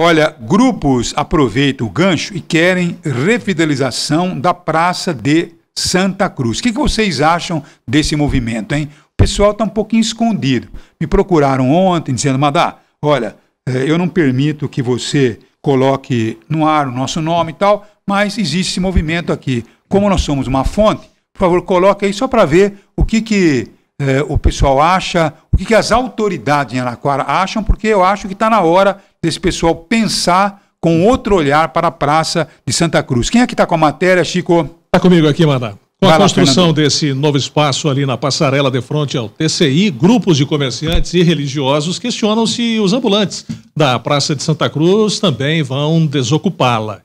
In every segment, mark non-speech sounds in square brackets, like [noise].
Olha, grupos aproveitam o gancho e querem revitalização da Praça de Santa Cruz. O que, vocês acham desse movimento, hein? O pessoal está um pouquinho escondido. Me procuraram ontem dizendo, Madá, olha, eh, eu não permito que você coloque no ar o nosso nome e tal, mas existe esse movimento aqui. Como nós somos uma fonte, por favor, coloque aí só para ver o que, que eh, o pessoal acha, o que, que as autoridades em Araquara acham, porque eu acho que está na hora desse pessoal pensar com outro olhar para a Praça de Santa Cruz. Quem é que está com a matéria, Chico? Está comigo aqui, Madá. Com a construção desse novo espaço ali na passarela de frente ao TCI, grupos de comerciantes e religiosos questionam se os ambulantes da Praça de Santa Cruz também vão desocupá-la.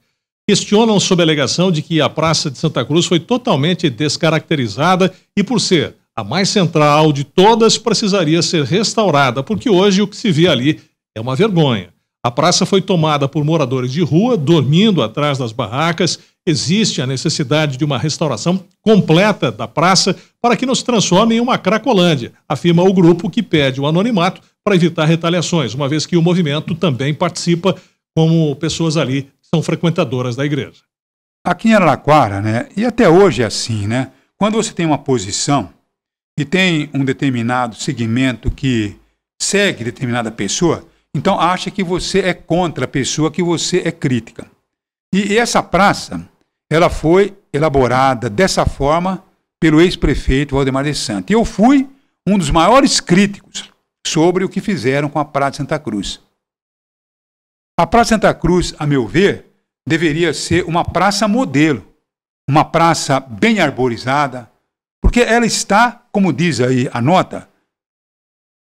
Questionam sob a alegação de que a Praça de Santa Cruz foi totalmente descaracterizada e, por ser a mais central de todas, precisaria ser restaurada, porque hoje o que se vê ali é uma vergonha. A praça foi tomada por moradores de rua, dormindo atrás das barracas. Existe a necessidade de uma restauração completa da praça para que nos transforme em uma Cracolândia, afirma o grupo que pede o anonimato para evitar retaliações, uma vez que o movimento também participa como pessoas ali que são frequentadoras da igreja. Aqui em Araraquara, né, e até hoje é assim, né, quando você tem uma posição e tem um determinado segmento que segue determinada pessoa, então acha que você é contra a pessoa, que você é crítica. E, essa praça, ela foi elaborada dessa forma pelo ex-prefeito Valdemar de Santos. E eu fui um dos maiores críticos sobre o que fizeram com a Praça Santa Cruz. A Praça Santa Cruz, a meu ver, deveria ser uma praça modelo, uma praça bem arborizada, porque ela está, como diz aí a nota,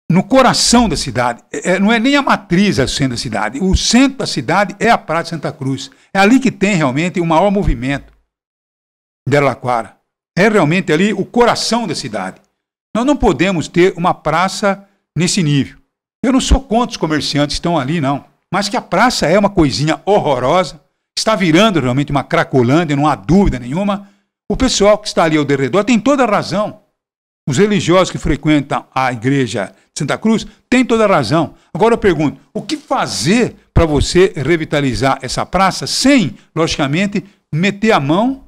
no coração da cidade. É, não é nem a matriz é o centro da cidade. O centro da cidade é a Praça de Santa Cruz. É ali que tem realmente o maior movimento de Araraquara. É realmente ali o coração da cidade. Nós não podemos ter uma praça nesse nível. Eu não sou contra os comerciantes que estão ali, não. Mas que a praça é uma coisinha horrorosa, está virando realmente uma cracolândia, não há dúvida nenhuma. O pessoal que está ali ao redor tem toda a razão. Os religiosos que frequentam a igreja Santa Cruz, tem toda a razão. Agora eu pergunto: o que fazer para você revitalizar essa praça sem, logicamente, meter a mão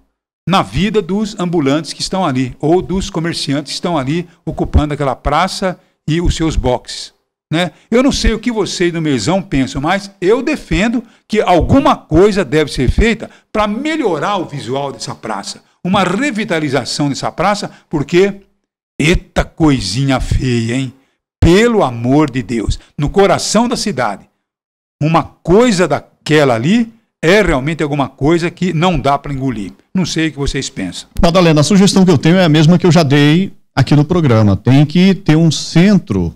na vida dos ambulantes que estão ali, ou dos comerciantes que estão ali ocupando aquela praça e os seus boxes? Né? Eu não sei o que vocês no Mesão pensam, mas eu defendo que alguma coisa deve ser feita para melhorar o visual dessa praça. Uma revitalização dessa praça, porque, eita coisinha feia, hein? pelo amor de Deus, no coração da cidade, uma coisa daquela ali é realmente alguma coisa que não dá para engolir. Não sei o que vocês pensam. Madalena, a sugestão que eu tenho é a mesma que eu já dei aqui no programa. Tem que ter um centro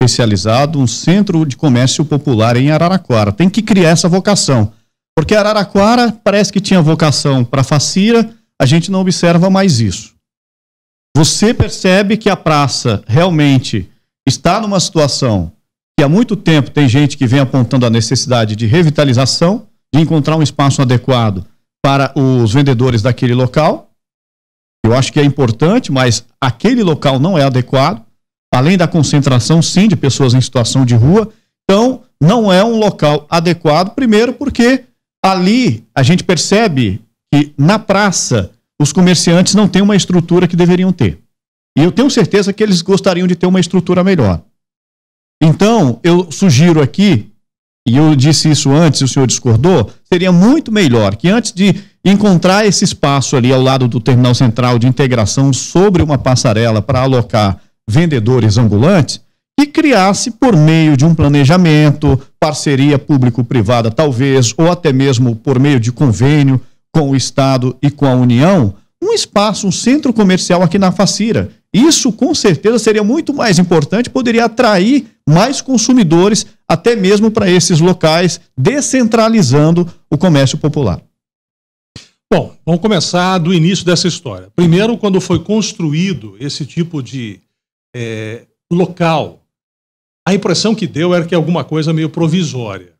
especializado, um centro de comércio popular em Araraquara. Tem que criar essa vocação. Porque Araraquara parece que tinha vocação para facira, a gente não observa mais isso. Você percebe que a praça realmente está numa situação que há muito tempo tem gente que vem apontando a necessidade de revitalização, de encontrar um espaço adequado para os vendedores daquele local. Eu acho que é importante, mas aquele local não é adequado, além da concentração, sim, de pessoas em situação de rua. Então, não é um local adequado, primeiro porque ali a gente percebe que na praça os comerciantes não têm uma estrutura que deveriam ter. E eu tenho certeza que eles gostariam de ter uma estrutura melhor. Então, eu sugiro aqui, e eu disse isso antes o senhor discordou, seria muito melhor que antes de encontrar esse espaço ali ao lado do terminal central de integração sobre uma passarela para alocar vendedores ambulantes, que criasse por meio de um planejamento, parceria público-privada talvez, ou até mesmo por meio de convênio com o Estado e com a União, um espaço, um centro comercial aqui na Facira, isso com certeza seria muito mais importante, poderia atrair mais consumidores, até mesmo para esses locais, descentralizando o comércio popular. Bom, vamos começar do início dessa história. Primeiro, quando foi construído esse tipo de é, local, a impressão que deu era que alguma coisa meio provisória.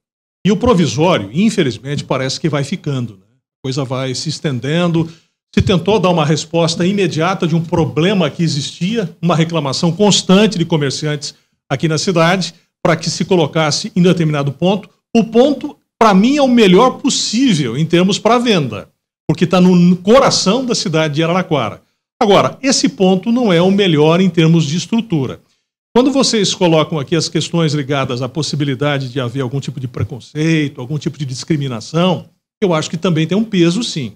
E o provisório, infelizmente, parece que vai ficando. Né? Coisa vai se estendendo se tentou dar uma resposta imediata de um problema que existia, uma reclamação constante de comerciantes aqui na cidade, para que se colocasse em determinado ponto O ponto, para mim, é o melhor possível em termos para venda, porque está no coração da cidade de Araraquara. Agora, esse ponto não é o melhor em termos de estrutura. Quando vocês colocam aqui as questões ligadas à possibilidade de haver algum tipo de preconceito, algum tipo de discriminação, eu acho que também tem um peso, sim.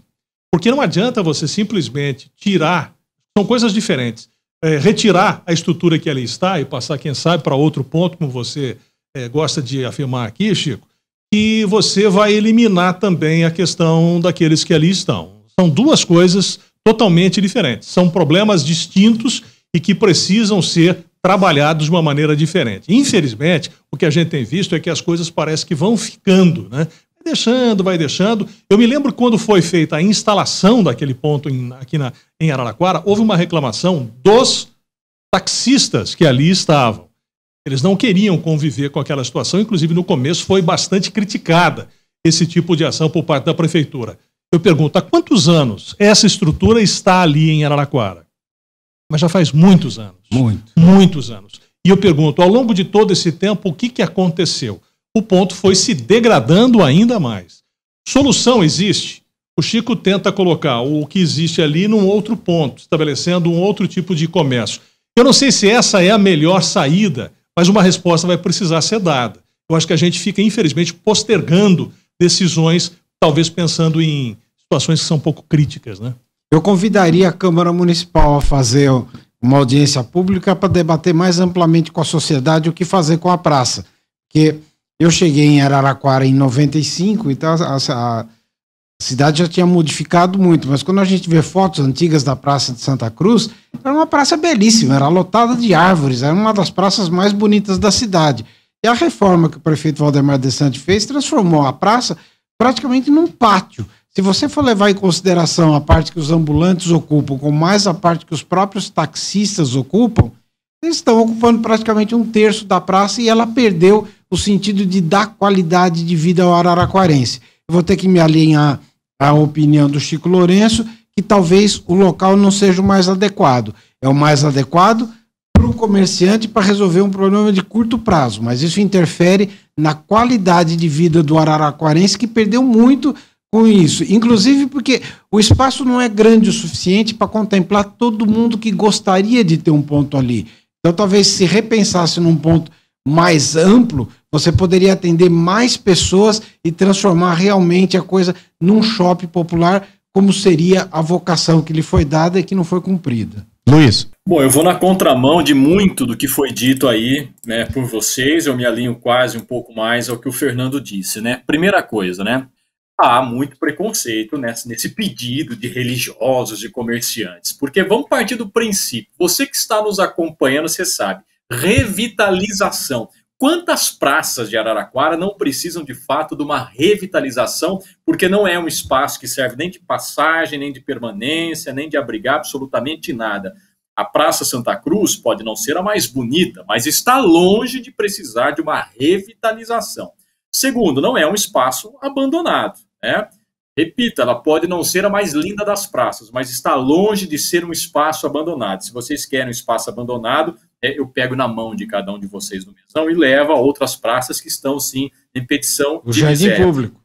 Porque não adianta você simplesmente tirar, são coisas diferentes, é, retirar a estrutura que ali está e passar, quem sabe, para outro ponto, como você é, gosta de afirmar aqui, Chico, que você vai eliminar também a questão daqueles que ali estão. São duas coisas totalmente diferentes. São problemas distintos e que precisam ser trabalhados de uma maneira diferente. Infelizmente, o que a gente tem visto é que as coisas parecem que vão ficando, né? Vai deixando, vai deixando. Eu me lembro quando foi feita a instalação daquele ponto em, aqui na, em Araraquara, houve uma reclamação dos taxistas que ali estavam. Eles não queriam conviver com aquela situação, inclusive no começo foi bastante criticada esse tipo de ação por parte da prefeitura. Eu pergunto, há quantos anos essa estrutura está ali em Araraquara? Mas já faz muitos anos. Muito. Muitos anos. E eu pergunto, ao longo de todo esse tempo, o que, que aconteceu? O ponto foi se degradando ainda mais. Solução existe? O Chico tenta colocar o que existe ali num outro ponto, estabelecendo um outro tipo de comércio. Eu não sei se essa é a melhor saída, mas uma resposta vai precisar ser dada. Eu acho que a gente fica, infelizmente, postergando decisões, talvez pensando em situações que são um pouco críticas, né? Eu convidaria a Câmara Municipal a fazer uma audiência pública para debater mais amplamente com a sociedade o que fazer com a praça. Porque eu cheguei em Araraquara em 95, então a, a, a cidade já tinha modificado muito, mas quando a gente vê fotos antigas da Praça de Santa Cruz, era uma praça belíssima, era lotada de árvores, era uma das praças mais bonitas da cidade. E a reforma que o prefeito Valdemar de Sante fez transformou a praça praticamente num pátio. Se você for levar em consideração a parte que os ambulantes ocupam, com mais a parte que os próprios taxistas ocupam, eles estão ocupando praticamente um terço da praça e ela perdeu o sentido de dar qualidade de vida ao araraquarense. Eu vou ter que me alinhar à opinião do Chico Lourenço, que talvez o local não seja o mais adequado. É o mais adequado para o comerciante para resolver um problema de curto prazo, mas isso interfere na qualidade de vida do araraquarense, que perdeu muito com isso. Inclusive porque o espaço não é grande o suficiente para contemplar todo mundo que gostaria de ter um ponto ali. Então, talvez se repensasse num ponto mais amplo, você poderia atender mais pessoas e transformar realmente a coisa num shopping popular, como seria a vocação que lhe foi dada e que não foi cumprida. Luiz. Bom, eu vou na contramão de muito do que foi dito aí, né, por vocês. Eu me alinho quase um pouco mais ao que o Fernando disse, né? Primeira coisa, né? Há muito preconceito nesse, nesse pedido de religiosos, de comerciantes. Porque vamos partir do princípio, você que está nos acompanhando, você sabe, revitalização. Quantas praças de Araraquara não precisam de fato de uma revitalização, porque não é um espaço que serve nem de passagem, nem de permanência, nem de abrigar absolutamente nada. A Praça Santa Cruz pode não ser a mais bonita, mas está longe de precisar de uma revitalização. Segundo, não é um espaço abandonado. Né? Repita, ela pode não ser a mais linda das praças, mas está longe de ser um espaço abandonado. Se vocês querem um espaço abandonado, é, eu pego na mão de cada um de vocês no mesão e levo a outras praças que estão, sim, em petição o de jardim reserva. público.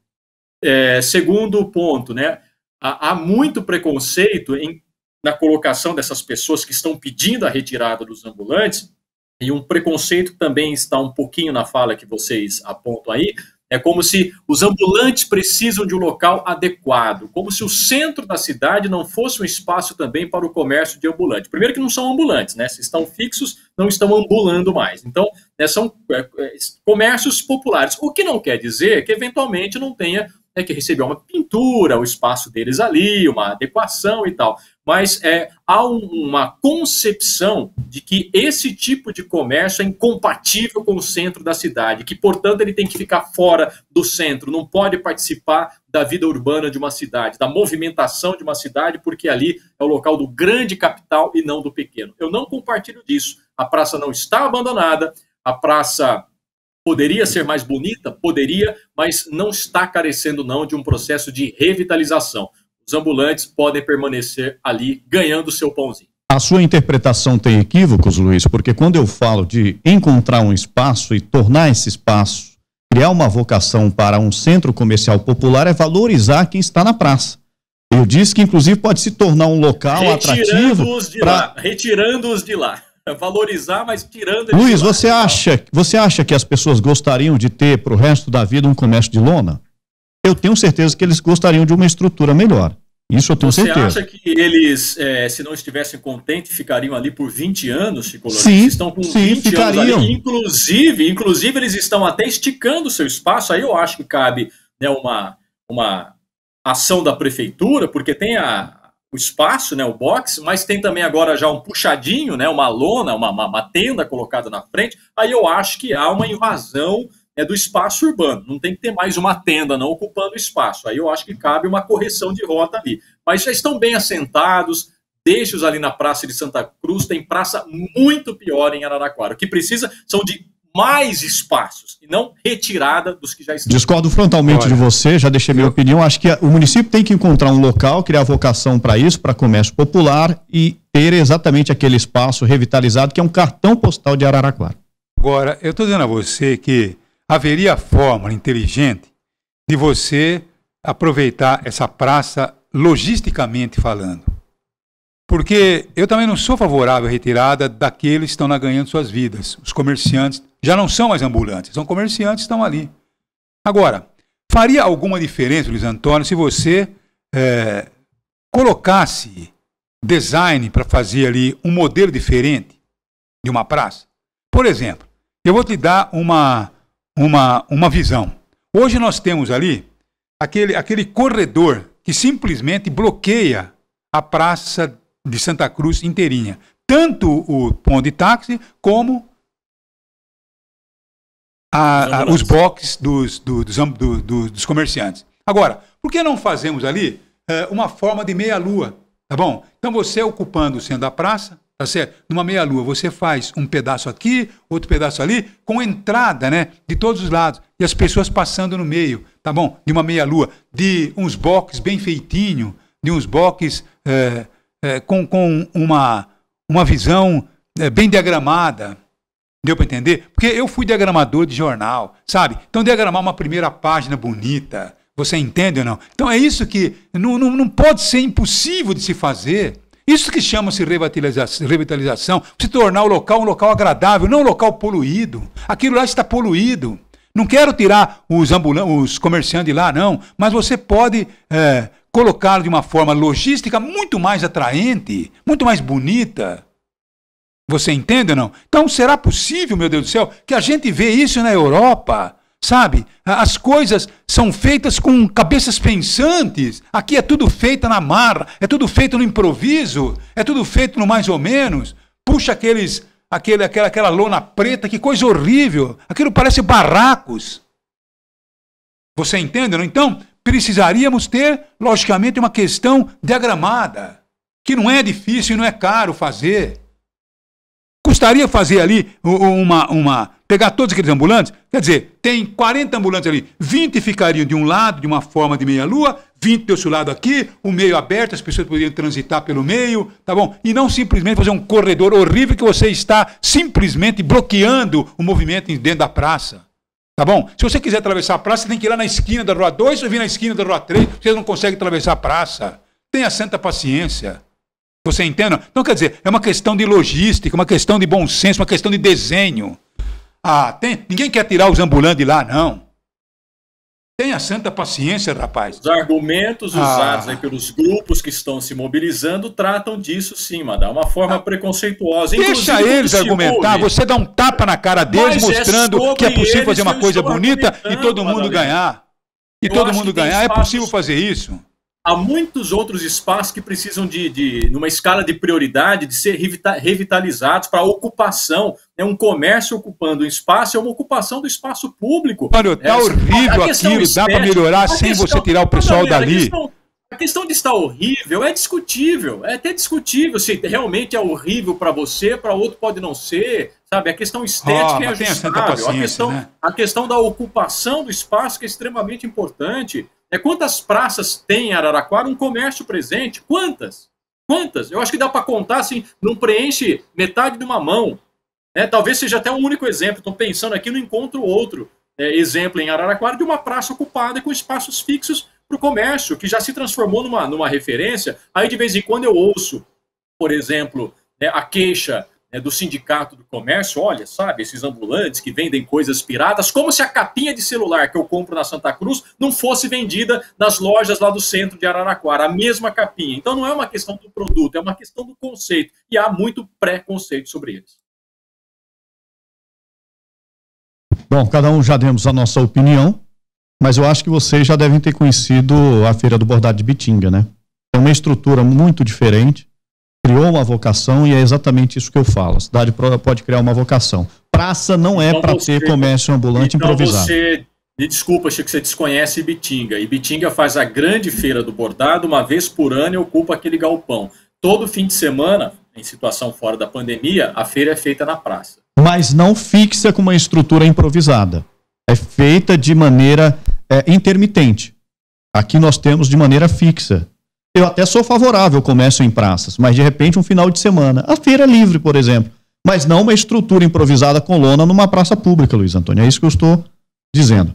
É, segundo ponto, né, há, há muito preconceito em, na colocação dessas pessoas que estão pedindo a retirada dos ambulantes, e um preconceito também está um pouquinho na fala que vocês apontam aí, é como se os ambulantes precisam de um local adequado, como se o centro da cidade não fosse um espaço também para o comércio de ambulante. Primeiro que não são ambulantes, né? Se estão fixos, não estão ambulando mais. Então, né, são é, é, comércios populares. O que não quer dizer que eventualmente não tenha é, que receber uma pintura, o espaço deles ali, uma adequação e tal mas é, há um, uma concepção de que esse tipo de comércio é incompatível com o centro da cidade, que, portanto, ele tem que ficar fora do centro, não pode participar da vida urbana de uma cidade, da movimentação de uma cidade, porque ali é o local do grande capital e não do pequeno. Eu não compartilho disso. A praça não está abandonada, a praça poderia ser mais bonita, poderia, mas não está carecendo não de um processo de revitalização os ambulantes podem permanecer ali ganhando seu pãozinho. A sua interpretação tem equívocos, Luiz, porque quando eu falo de encontrar um espaço e tornar esse espaço criar uma vocação para um centro comercial popular é valorizar quem está na praça. Eu disse que, inclusive, pode se tornar um local retirando atrativo. Pra... Retirando-os de lá. [laughs] Valorizar, mas tirando Luiz, você acha, você acha que as pessoas gostariam de ter para o resto da vida um comércio de lona? Eu tenho certeza que eles gostariam de uma estrutura melhor. Isso eu tenho Você certeza. Você acha que eles, é, se não estivessem contentes, ficariam ali por 20 anos, Chico Sim, eles estão com sim, 20 ficariam. anos ali. Inclusive, inclusive, eles estão até esticando o seu espaço. Aí eu acho que cabe né, uma, uma ação da prefeitura, porque tem a, o espaço, né, o box, mas tem também agora já um puxadinho, né, uma lona, uma, uma, uma tenda colocada na frente. Aí eu acho que há uma invasão é do espaço urbano. Não tem que ter mais uma tenda não ocupando espaço. Aí eu acho que cabe uma correção de rota ali. Mas já estão bem assentados. Deixe-os ali na Praça de Santa Cruz. Tem praça muito pior em Araraquara. O que precisa são de mais espaços e não retirada dos que já estão. Discordo frontalmente Olha, de você, já deixei minha opinião. Acho que o município tem que encontrar um local, criar vocação para isso, para comércio popular e ter exatamente aquele espaço revitalizado que é um cartão postal de Araraquara. Agora, eu estou dizendo a você que haveria forma inteligente de você aproveitar essa praça logisticamente falando. Porque eu também não sou favorável à retirada daqueles que estão lá ganhando suas vidas. Os comerciantes já não são mais ambulantes, são comerciantes estão ali. Agora, faria alguma diferença, Luiz Antônio, se você é, colocasse design para fazer ali um modelo diferente de uma praça? Por exemplo, eu vou te dar uma, uma, uma visão. Hoje nós temos ali aquele, aquele corredor que simplesmente bloqueia a praça de Santa Cruz inteirinha. Tanto o ponto de táxi como a, a, os boxes dos, do, dos, do, dos, comerciantes. Agora, por que não fazemos ali é, uma forma de meia-lua? Tá bom? Então você ocupando o centro da praça, tá certo? Numa meia-lua, você faz um pedaço aqui, outro pedaço ali, com entrada, né? De todos os lados. E as pessoas passando no meio, tá bom? De uma meia-lua, de uns boxes bem feitinho, de uns boxes é, é, com, com uma, uma visão é, bem diagramada. Deu para entender? Porque eu fui diagramador de jornal, sabe? Então, diagramar uma primeira página bonita, você entende ou não? Então, é isso que não, não, não pode ser impossível de se fazer. Isso que chama-se revitalização, revitalização, se tornar o local um local agradável, não um local poluído. Aquilo lá está poluído. Não quero tirar os, os comerciantes de lá, não, mas você pode é, colocá-lo de uma forma logística muito mais atraente, muito mais bonita. Você entende ou não? Então, será possível, meu Deus do céu, que a gente vê isso na Europa? Sabe? As coisas são feitas com cabeças pensantes. Aqui é tudo feito na marra, é tudo feito no improviso, é tudo feito no mais ou menos. Puxa aqueles, aquele, aquela, aquela lona preta, que coisa horrível. Aquilo parece barracos. Você entende? Não? Então, precisaríamos ter, logicamente, uma questão diagramada, que não é difícil e não é caro fazer. Custaria fazer ali uma, uma. pegar todos aqueles ambulantes? Quer dizer, tem 40 ambulantes ali, 20 ficariam de um lado, de uma forma de meia-lua, 20 desse lado aqui, o meio aberto, as pessoas poderiam transitar pelo meio, tá bom? E não simplesmente fazer um corredor horrível que você está simplesmente bloqueando o movimento dentro da praça. Tá bom? Se você quiser atravessar a praça, você tem que ir lá na esquina da rua 2 ou vir na esquina da rua 3. Você não consegue atravessar a praça. Tenha santa paciência. Você entende? Então, quer dizer, é uma questão de logística, uma questão de bom senso, uma questão de desenho. Ah, tem, ninguém quer tirar os ambulantes de lá, não. Tenha santa paciência, rapaz. Os argumentos usados ah. pelos grupos que estão se mobilizando tratam disso sim, madame. É uma forma ah. preconceituosa. Deixa eles argumentar, você dá um tapa na cara deles, Mas é mostrando é que é possível fazer uma coisa bonita e todo mundo ganhar. E eu todo mundo ganhar. É possível fazer isso há muitos outros espaços que precisam de, de numa escala de prioridade, de ser revitalizados para ocupação. É um comércio ocupando um espaço, é uma ocupação do espaço público. Olha, tá é, horrível aquilo, dá para melhorar sem questão, você tirar o pessoal dali. A questão, a questão de estar horrível é discutível, é até discutível se realmente é horrível para você, para outro pode não ser, sabe? A questão estética oh, é ajustável, a questão, né? a questão da ocupação do espaço que é extremamente importante. É quantas praças tem em Araraquara um comércio presente? Quantas? Quantas? Eu acho que dá para contar assim, não preenche metade de uma mão. Né? Talvez seja até um único exemplo. Estou pensando aqui, não encontro outro. é, exemplo em Araraquara de uma praça ocupada com espaços fixos para o comércio, que já se transformou numa, numa referência. Aí, de vez em quando, eu ouço, por exemplo, né, a queixa né, do Sindicato do Comércio, olha, sabe, esses ambulantes que vendem coisas piratas, como se a capinha de celular que eu compro na Santa Cruz não fosse vendida nas lojas lá do centro de Araraquara, a mesma capinha. Então não é uma questão do produto, é uma questão do conceito, e há muito preconceito sobre eles. Bom, cada um já demos a nossa opinião, mas eu acho que vocês já devem ter conhecido a Feira do Bordado de Bitinga, né? É uma estrutura muito diferente, criou uma vocação e é exatamente isso que eu falo. A cidade pode criar uma vocação. Praça não é então para ter comércio ambulante então improvisado. Você, me desculpa, Chico, você desconhece Ibitinga. Ibitinga faz a grande feira do bordado uma vez por ano e ocupa aquele galpão. Todo fim de semana, em situação fora da pandemia, a feira é feita na praça. Mas não fixa com uma estrutura improvisada. É feita de maneira é, intermitente. Aqui nós temos de maneira fixa. Eu até sou favorável ao comércio em praças, mas de repente um final de semana. A feira livre, por exemplo. Mas não uma estrutura improvisada com lona numa praça pública, Luiz Antônio. É isso que eu estou dizendo.